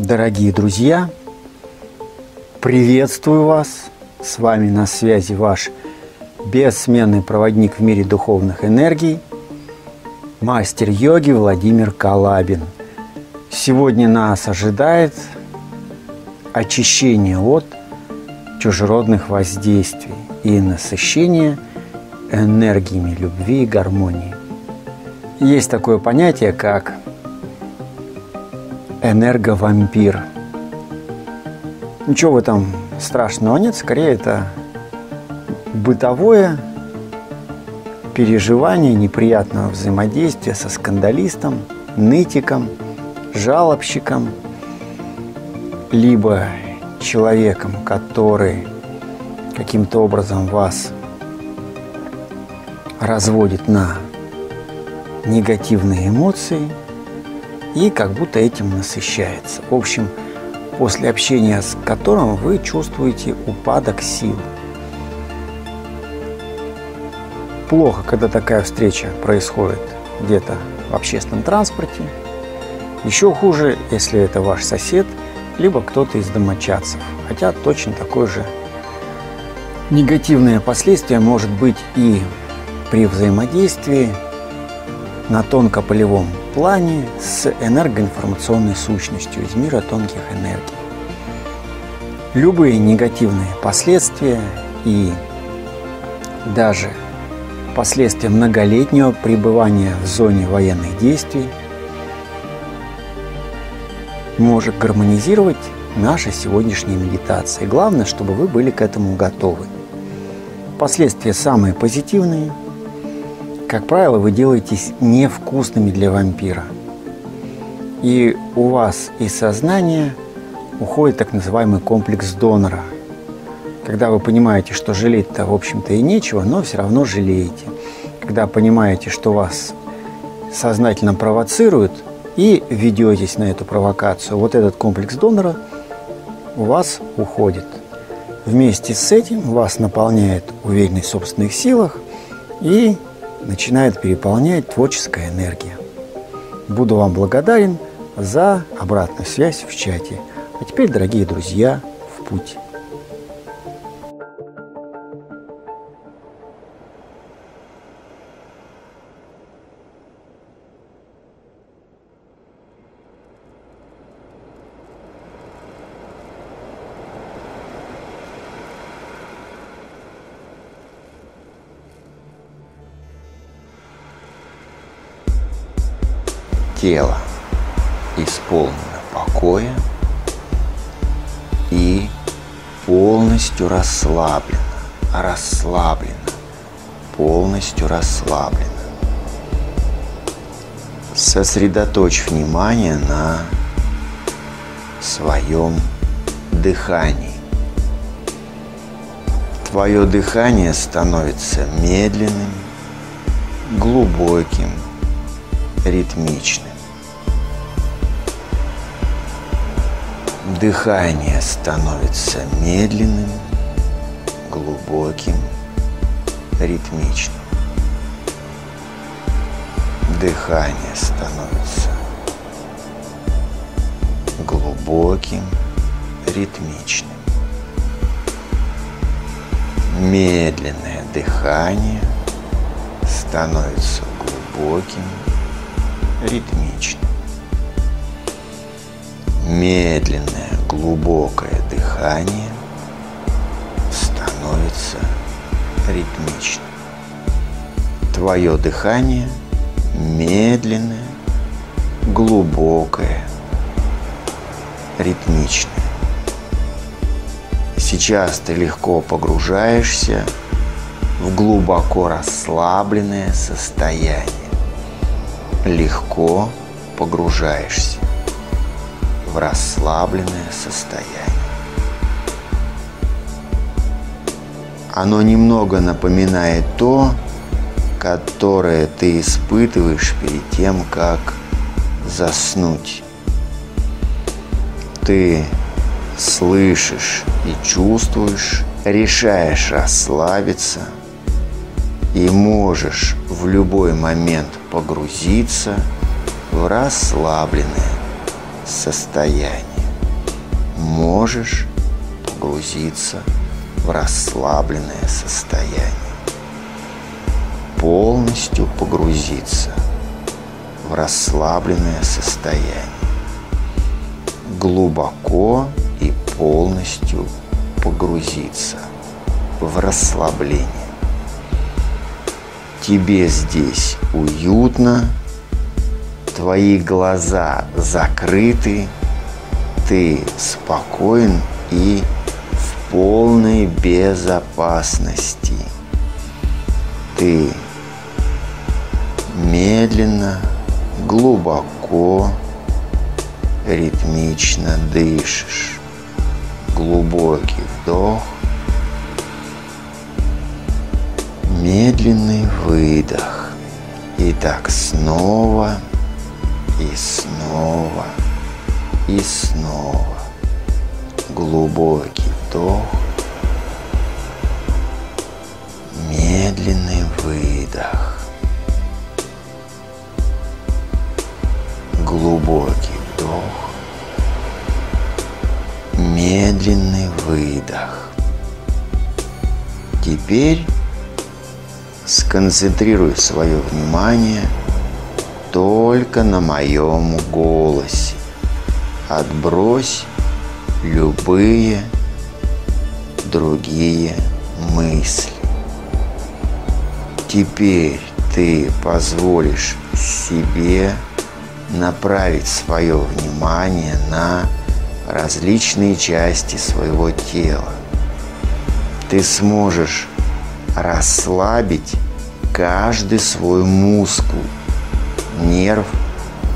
Дорогие друзья, приветствую вас. С вами на связи ваш бессменный проводник в мире духовных энергий, мастер йоги Владимир Калабин. Сегодня нас ожидает очищение от чужеродных воздействий и насыщение энергиями любви и гармонии. Есть такое понятие, как энерговампир. Ничего в этом страшного нет, скорее это бытовое переживание неприятного взаимодействия со скандалистом, нытиком, жалобщиком, либо человеком, который каким-то образом вас разводит на негативные эмоции – и как будто этим насыщается. В общем, после общения с которым вы чувствуете упадок сил. Плохо, когда такая встреча происходит где-то в общественном транспорте. Еще хуже, если это ваш сосед, либо кто-то из домочадцев. Хотя точно такое же негативное последствие может быть и при взаимодействии на тонкополевом плане с энергоинформационной сущностью из мира тонких энергий. Любые негативные последствия и даже последствия многолетнего пребывания в зоне военных действий может гармонизировать наша сегодняшняя медитация. Главное, чтобы вы были к этому готовы. Последствия самые позитивные – как правило, вы делаетесь невкусными для вампира. И у вас из сознания уходит так называемый комплекс донора. Когда вы понимаете, что жалеть-то, в общем-то, и нечего, но все равно жалеете. Когда понимаете, что вас сознательно провоцируют и ведетесь на эту провокацию, вот этот комплекс донора у вас уходит. Вместе с этим вас наполняет уверенность в собственных силах и начинает переполнять творческая энергия. Буду вам благодарен за обратную связь в чате. А теперь, дорогие друзья, в путь. Тело исполнено покоя и полностью расслаблено, расслаблено, полностью расслаблено. Сосредоточь внимание на своем дыхании. Твое дыхание становится медленным, глубоким, ритмичным. Дыхание становится медленным, глубоким, ритмичным. Дыхание становится глубоким, ритмичным. Медленное дыхание становится глубоким, ритмичным. Медленное, глубокое дыхание становится ритмичным. Твое дыхание медленное, глубокое, ритмичное. Сейчас ты легко погружаешься в глубоко расслабленное состояние. Легко погружаешься в расслабленное состояние. Оно немного напоминает то, которое ты испытываешь перед тем, как заснуть. Ты слышишь и чувствуешь, решаешь расслабиться и можешь в любой момент погрузиться в расслабленное состояние. можешь погрузиться в расслабленное состояние. Полностью погрузиться в расслабленное состояние. Глубоко и полностью погрузиться в расслабление. Тебе здесь уютно, твои глаза закрыты, ты спокоен и в полной безопасности. Ты медленно, глубоко, ритмично дышишь. Глубокий вдох, медленный выдох. И так снова и снова и снова. Глубокий вдох, медленный выдох. Глубокий вдох, медленный выдох. Теперь сконцентрируй свое внимание только на моем голосе. Отбрось любые другие мысли. Теперь ты позволишь себе направить свое внимание на различные части своего тела. Ты сможешь расслабить каждый свой мускул, нерв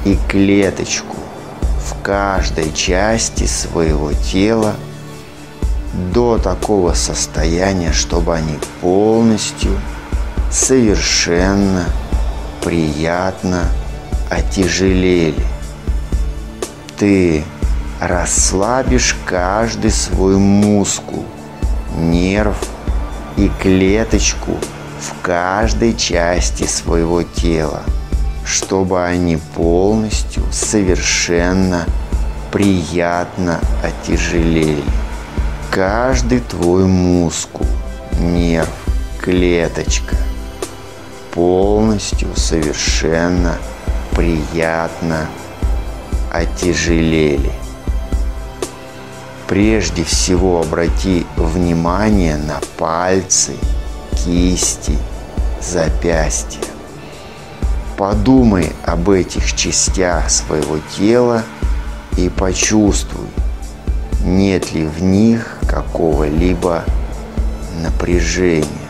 и клеточку в каждой части своего тела до такого состояния, чтобы они полностью, совершенно приятно отяжелели. Ты расслабишь каждый свой мускул, нерв и клеточку в каждой части своего тела, чтобы они полностью, совершенно приятно отяжелели. Каждый твой мускул, нерв, клеточка полностью, совершенно приятно отяжелели. Прежде всего обрати внимание на пальцы, кисти, запястья. Подумай об этих частях своего тела и почувствуй, нет ли в них какого-либо напряжения.